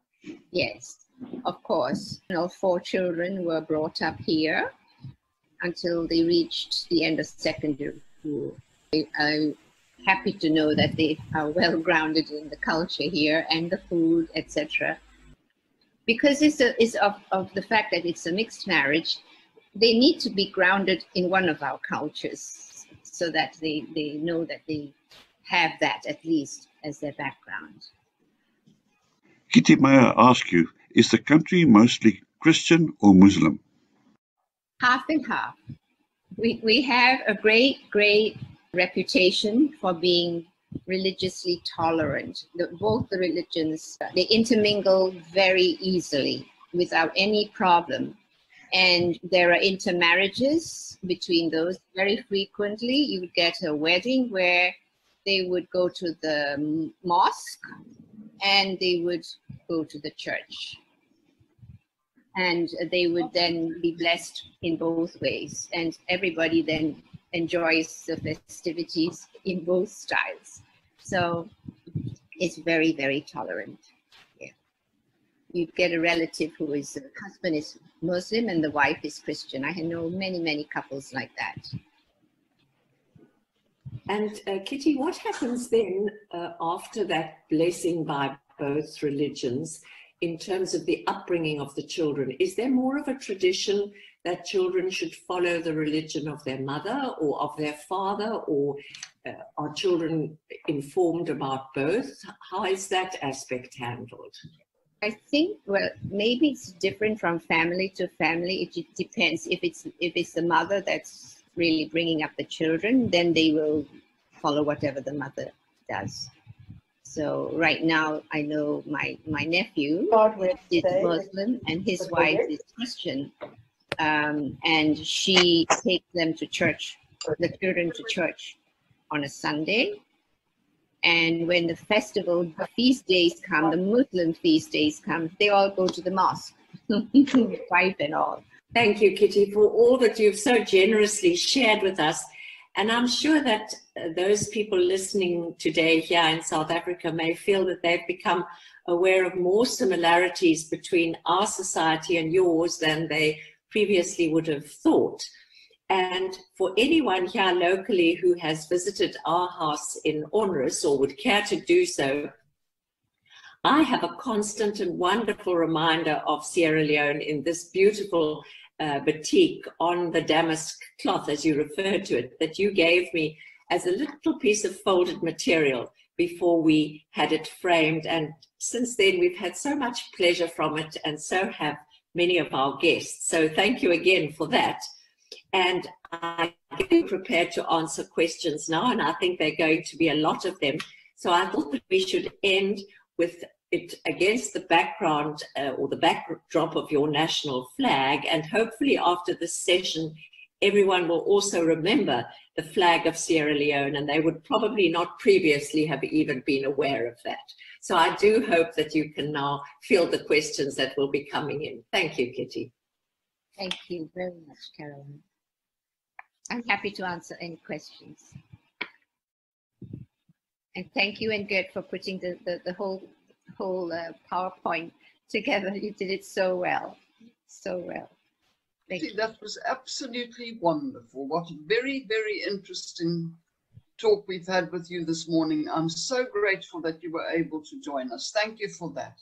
Yes, of course. You know, four children were brought up here until they reached the end of secondary school. I'm happy to know that they are well grounded in the culture here and the food, etc. Because it's, a, it's of, of the fact that it's a mixed marriage, they need to be grounded in one of our cultures so that they, they know that they have that at least as their background.
Kitty, may I ask you, is the country mostly Christian or Muslim?
Half and half. We, we have a great, great reputation for being religiously tolerant. The, both the religions, they intermingle very easily without any problem. And there are intermarriages between those very frequently. You would get a wedding where they would go to the mosque and they would go to the church. And they would then be blessed in both ways. And everybody then enjoys the festivities in both styles. So it's very, very tolerant. Yeah. You get a relative who is, the husband is Muslim and the wife is Christian. I know many, many couples like that.
And uh, Kitty, what happens then uh, after that blessing by both religions in terms of the upbringing of the children? Is there more of a tradition that children should follow the religion of their mother or of their father, or uh, are children informed about both? How is that aspect handled?
I think well maybe it's different from family to family. It depends. If it's if it's the mother that's really bringing up the children, then they will follow whatever the mother does. So right now, I know my my nephew is Muslim and his wife is Christian, um, and she takes them to church, the children to church on a Sunday. And when the festival, the feast days come, the Muslim feast days come, they all go to the mosque, (laughs) wife and all.
Thank you, Kitty, for all that you've so generously shared with us. And I'm sure that uh, those people listening today here in South Africa may feel that they've become aware of more similarities between our society and yours than they previously would have thought. And for anyone here locally who has visited our house in Onrus or would care to do so, I have a constant and wonderful reminder of Sierra Leone in this beautiful uh, batik on the damask cloth, as you referred to it, that you gave me as a little piece of folded material before we had it framed. And since then, we've had so much pleasure from it, and so have many of our guests. So thank you again for that. And I'm prepared to answer questions now, and I think there are going to be a lot of them. So I thought that we should end with it against the background uh, or the backdrop of your national flag. And hopefully, after this session, everyone will also remember the flag of Sierra Leone, and they would probably not previously have even been aware of that. So I do hope that you can now field the questions that will be coming in. Thank you, Kitty.
Thank you very much, Caroline. I'm happy to answer any questions. And thank you and Gert for putting the, the, the whole whole uh, PowerPoint together. You did it so well, so well. Thank
you. That was absolutely wonderful. What a very, very interesting talk we've had with you this morning. I'm so grateful that you were able to join us. Thank you for that.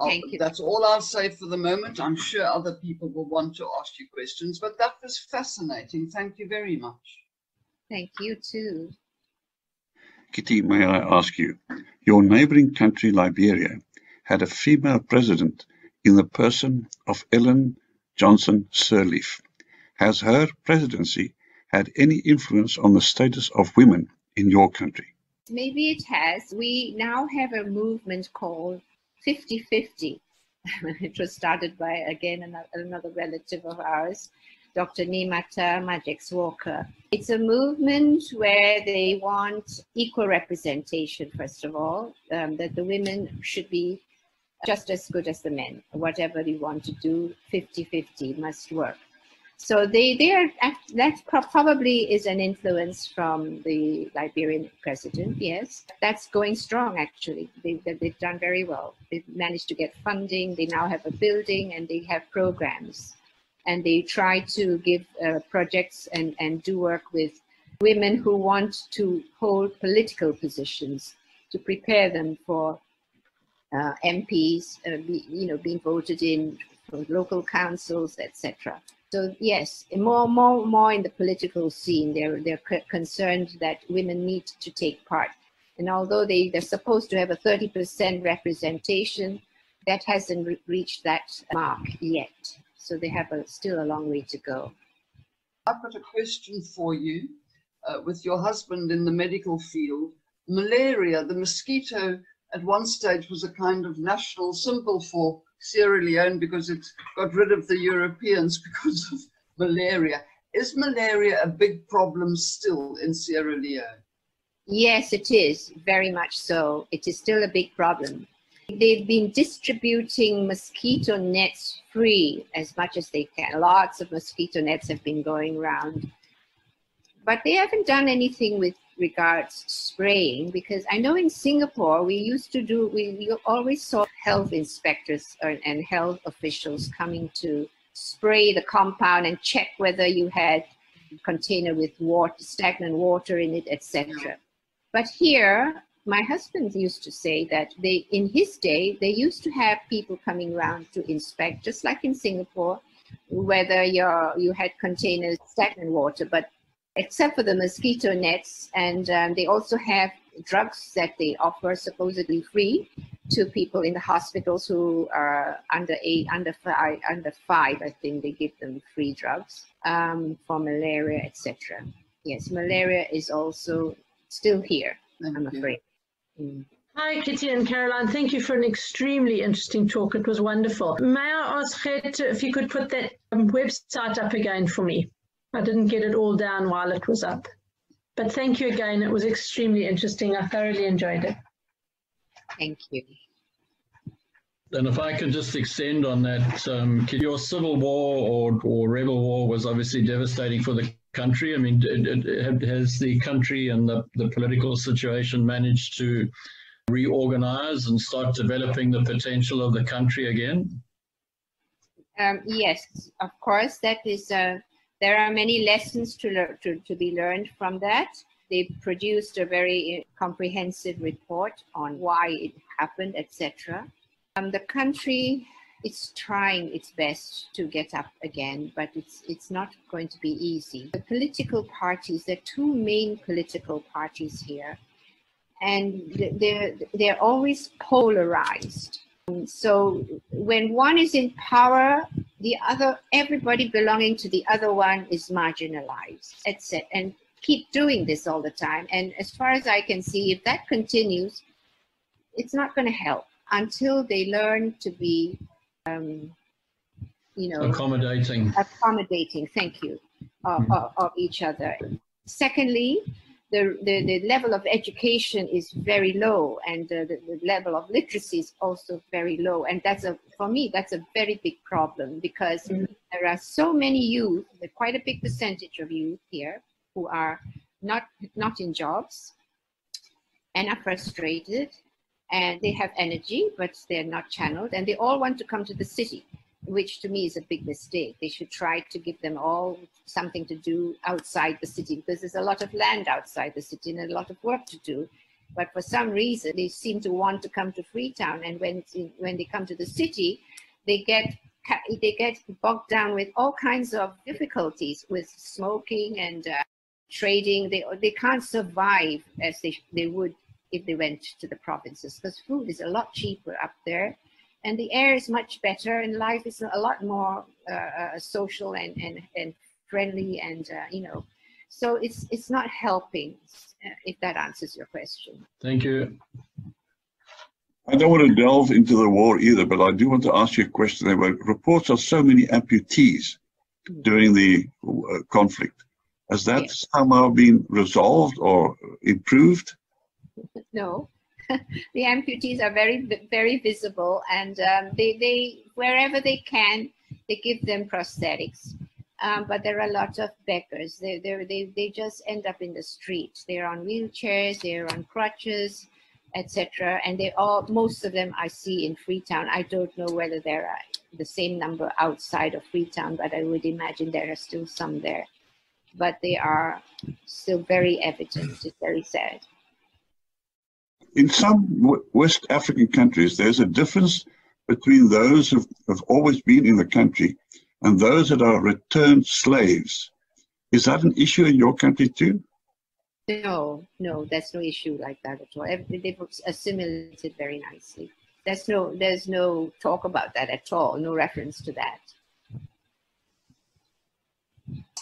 Thank
I'll,
you.
That's all I'll say for the moment. I'm sure other people will want to ask you questions, but that was fascinating. Thank you very much.
Thank you too.
Kitty, may I ask you, your neighboring country, Liberia, had a female president in the person of Ellen Johnson Sirleaf. Has her presidency had any influence on the status of women in your country?
Maybe it has. We now have a movement called 50 50. (laughs) it was started by, again, another, another relative of ours, Dr. Nemata Majeks-Walker. It's a movement where they want equal representation, first of all, um, that the women should be just as good as the men. Whatever you want to do, 50 50 must work. So they, they are, that probably is an influence from the Liberian president, yes. That's going strong, actually. They, they've done very well. They've managed to get funding, they now have a building, and they have programs. And they try to give uh, projects and, and do work with women who want to hold political positions to prepare them for uh, MPs, uh, be, you know, being voted in for local councils, etc. So yes, more, more, more in the political scene, they're they're concerned that women need to take part. And although they they're supposed to have a 30% representation, that hasn't re reached that mark yet. So they have a, still a long way to go.
I've got a question for you. Uh, with your husband in the medical field, malaria, the mosquito at one stage was a kind of national symbol for Sierra Leone because it got rid of the Europeans (laughs) because of malaria. Is malaria a big problem still in Sierra Leone?
Yes, it is, very much so. It is still a big problem. They've been distributing mosquito nets free as much as they can. Lots of mosquito nets have been going around. But they haven't done anything with regards spraying because I know in Singapore we used to do we, we always saw health inspectors and health officials coming to spray the compound and check whether you had a container with water stagnant water in it etc but here my husband used to say that they in his day they used to have people coming around to inspect just like in Singapore whether your you had containers stagnant water but except for the mosquito nets. And um, they also have drugs that they offer supposedly free to people in the hospitals who are under eight, under five, under five. I think they give them free drugs um, for malaria, etc. Yes, malaria is also still here.
Thank
I'm
you.
afraid.
Hi, Kitty and Caroline. Thank you for an extremely interesting talk. It was wonderful. May I ask Gert if you could put that um, website up again for me? I didn't get it all down while it was up. But thank you again. It was extremely interesting. I thoroughly enjoyed it.
Thank you.
And if I could just extend on that, um, your civil war or, or rebel war was obviously devastating for the country. I mean, has the country and the, the political situation managed to reorganize and start developing the potential of the country again?
Um, yes, of course, that is uh, There are many lessons to, learn, to, to be learned from that. They produced a very comprehensive report on why it happened, etc. Um, the country is trying its best to get up again, but it's it's not going to be easy. The political parties, there are two main political parties here, and they're they're always polarized. So when one is in power, the other, everybody belonging to the other one is marginalized, etc. And keep doing this all the time. And as far as I can see, if that continues, it's not going to help until they learn to be, um, you know,
accommodating.
Accommodating. Thank you, of, mm. of, of each other. Secondly, the, the, the, level of education is very low and uh, the, the, level of literacy is also very low. And that's a, for me, that's a very big problem because mm-hmm. there are so many youth, quite a big percentage of youth here who are not, not in jobs and are frustrated and they have energy, but they're not channeled and they all want to come to the city which to me is a big mistake. They should try to give them all something to do outside the city because there's a lot of land outside the city and a lot of work to do. But for some reason, they seem to want to come to Freetown, and when when they come to the city, they get they get bogged down with all kinds of difficulties with smoking and uh, trading. They they can't survive as they they would if they went to the provinces because food is a lot cheaper up there and the air is much better and life is a lot more uh, uh, social and, and, and friendly and uh, you know so it's it's not helping uh, if that answers your question
thank you
I don't want to delve into the war either, but I do want to ask you a question. There were reports of so many amputees during the uh, conflict. Has that yes. somehow been resolved or improved?
No, (laughs) the amputees are very, very visible, and um, they, they, wherever they can, they give them prosthetics. Um, but there are a lot of beggars. They, they, they just end up in the street. They're on wheelchairs, they're on crutches, etc. And they all, most of them I see in Freetown. I don't know whether there are the same number outside of Freetown, but I would imagine there are still some there. But they are still very evident. It's very sad
in some West African countries, there's a difference between those who have always been in the country and those that are returned slaves. Is that an issue in your country too?
No, no, that's no issue like that at all. They've assimilated very nicely. There's no, there's no talk about that at all. No reference to that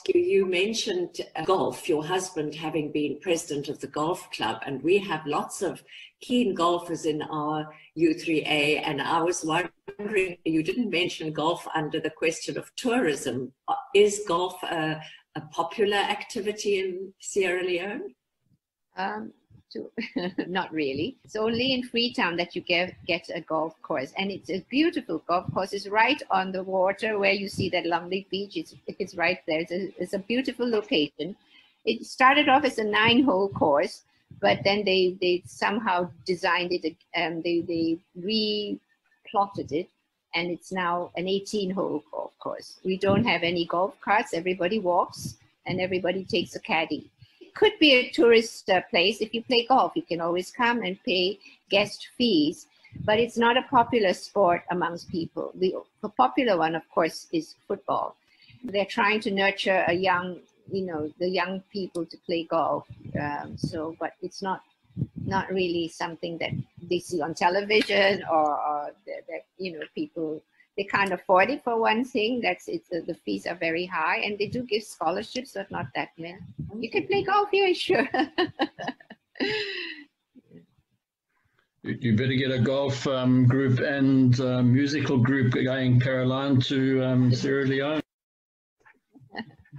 you. You mentioned uh, golf, your husband having been president of the golf club, and we have lots of keen golfers in our U3A. And I was wondering, you didn't mention golf under the question of tourism. Uh, is golf a, a popular activity in Sierra Leone?
Um, to (laughs) not really. It's only in Freetown that you get get a golf course, and it's a beautiful golf course. It's right on the water where you see that lovely beach. It's it's right there. It's a, it's a beautiful location. It started off as a nine-hole course, but then they they somehow designed it. and they they replotted it, and it's now an 18-hole golf course. We don't have any golf carts. Everybody walks, and everybody takes a caddy could be a tourist uh, place. If you play golf, you can always come and pay guest fees, but it's not a popular sport amongst people. The, the popular one, of course, is football. They're trying to nurture a young, you know, the young people to play golf. Um, so, but it's not not really something that they see on television or, or that, you know people they can't afford it for one thing. That's it. uh, the fees are very high, and they do give scholarships, but not that many. You can play golf here, sure. (laughs)
you better get a golf um, group and uh, musical group going, Caroline, to um, Sierra Leone. (laughs)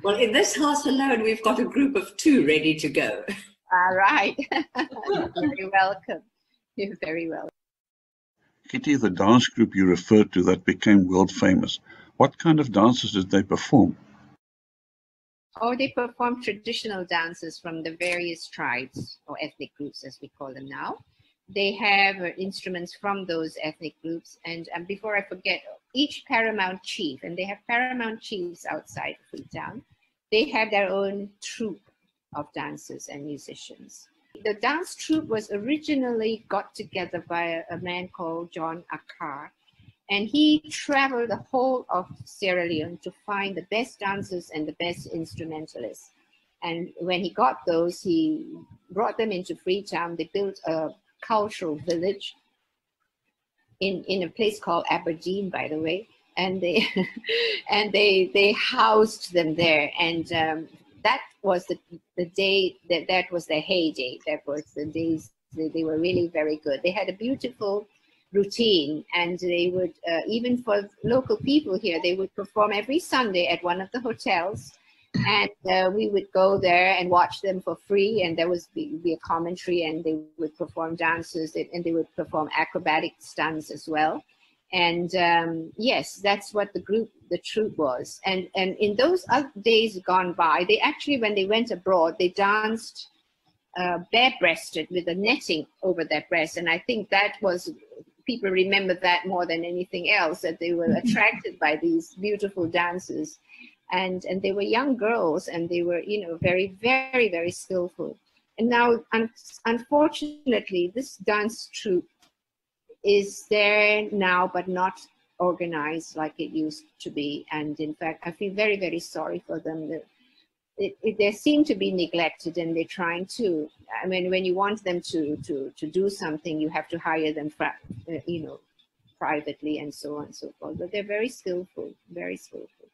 Well, in this house alone, we've got a group of two ready to go.
All right. (laughs) You're very welcome. You're very welcome.
Kitty, the dance group you referred to that became world famous, what kind of dances did they perform?
Oh, they perform traditional dances from the various tribes or ethnic groups, as we call them now. They have uh, instruments from those ethnic groups. And um, before I forget, each paramount chief, and they have paramount chiefs outside Freetown, they have their own troupe of dancers and musicians. The dance troupe was originally got together by a, a man called John Akar, and he traveled the whole of Sierra Leone to find the best dancers and the best instrumentalists. And when he got those, he brought them into Freetown. They built a cultural village in, in a place called Aberdeen, by the way. And they (laughs) and they they housed them there. And um, that was the, the day that that was their heyday. That was the days they, they were really very good. They had a beautiful routine and they would uh, even for local people here they would perform every sunday at one of the hotels and uh, we would go there and watch them for free and there was be, be a commentary and they would perform dances and they would perform acrobatic stunts as well and um, yes that's what the group the troupe was. And and in those other days gone by they actually when they went abroad they danced uh, bare-breasted with a netting over their breast and i think that was people remember that more than anything else that they were (laughs) attracted by these beautiful dances. And and they were young girls and they were you know very very very skillful. And now un- unfortunately this dance troupe is there now but not organized like it used to be. And in fact i feel very very sorry for them. That it, it, they seem to be neglected and they're trying to i mean when you want them to to to do something you have to hire them uh, you know privately and so on and so forth. But they're very skillful very skillful.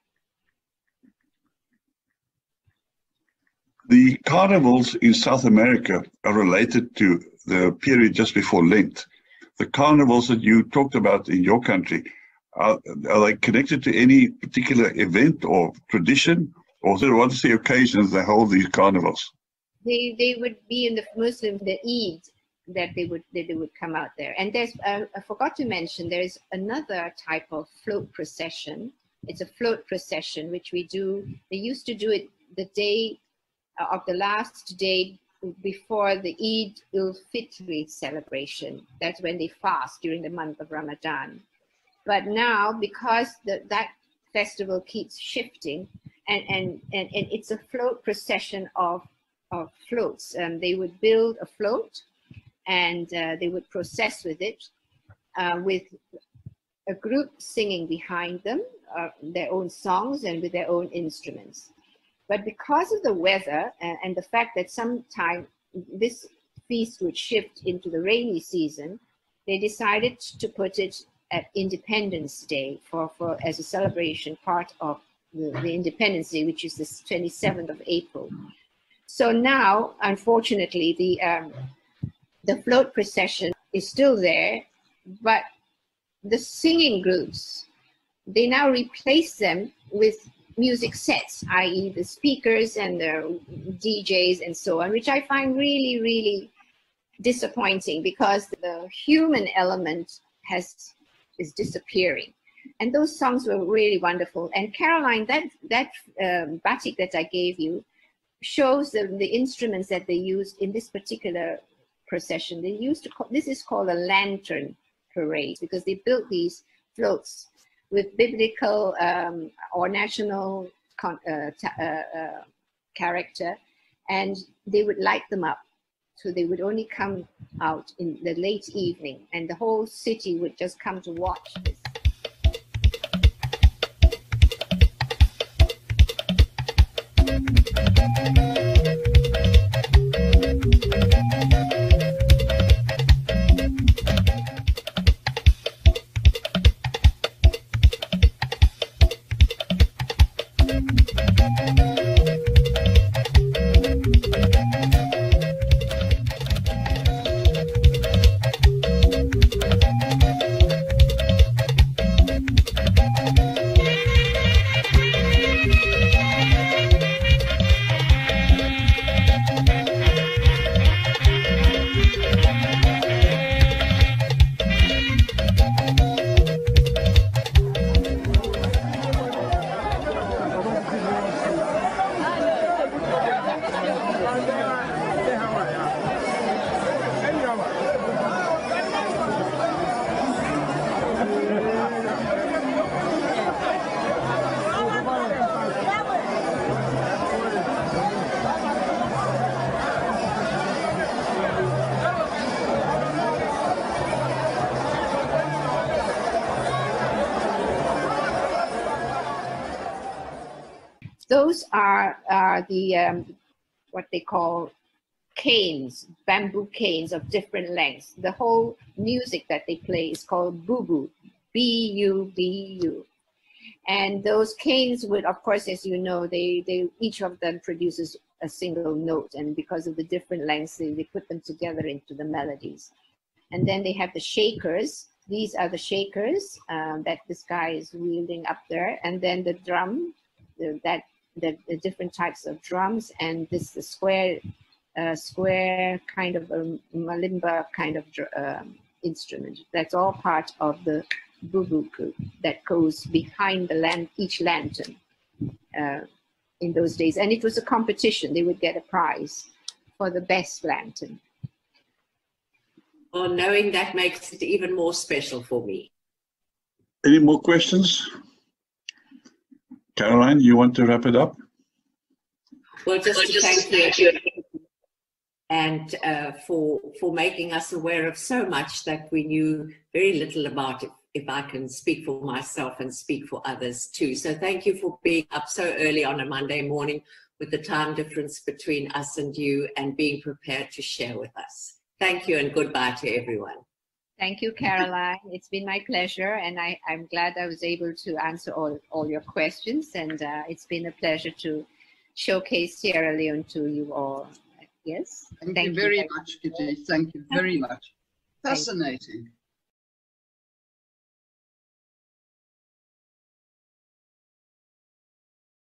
The carnivals in South America are related to the period just before Lent. The carnivals that you talked about in your country, are, are they connected to any particular event or tradition? Or what is the occasions they hold these carnivals?
They, they would be in the Muslim, the Eid, that they would that they would come out there. And there's uh, I forgot to mention there's another type of float procession. It's a float procession which we do. They used to do it the day of the last day before the Eid ul Fitr celebration. That's when they fast during the month of Ramadan. But now, because the, that festival keeps shifting, and, and, and, and it's a float procession of, of floats. Um, they would build a float and uh, they would process with it uh, with a group singing behind them uh, their own songs and with their own instruments. But because of the weather and, and the fact that sometime this feast would shift into the rainy season, they decided to put it at Independence Day for, for as a celebration part of the, the Independence Day, which is the 27th of April. So now, unfortunately, the um, the float procession is still there, but the singing groups they now replace them with music sets, i.e., the speakers and the DJs and so on, which I find really, really disappointing because the human element has is disappearing. And those songs were really wonderful. And Caroline, that that um, batik that I gave you shows the, the instruments that they used in this particular procession. They used to call this is called a lantern parade because they built these floats with biblical um, or national uh, uh, uh, character, and they would light them up. So they would only come out in the late evening, and the whole city would just come to watch this. Those are, the um, what they call canes, bamboo canes of different lengths. The whole music that they play is called bubu, B-U-B-U. And those canes would, of course, as you know, they, they each of them produces a single note. And because of the different lengths, they, they put them together into the melodies. And then they have the shakers. These are the shakers um, that this guy is wielding up there. And then the drum, the, that the, the different types of drums. And this the square, uh, square kind of a malimba kind of um, instrument. That's all part of the bubuku that goes behind the land, each lantern uh, in those days. And it was a competition. They would get a prize for the best lantern.
Well, knowing that makes it even more special for me.
Any more questions? Caroline, you want to wrap it up?
Well, just well, to just thank you and uh, for for making us aware of so much that we knew very little about if I can speak for myself and speak for others too. So thank you for being up so early on a Monday morning with the time difference between us and you and being prepared to share with us. Thank you and goodbye to everyone.
Thank you, Caroline. It's been my pleasure, and I, am glad I was able to answer all, all your questions. And uh, it's been a pleasure to showcase Sierra Leone to you all. Yes.
Thank, Thank you very you. much, Kitty. Thank you very much. Fascinating.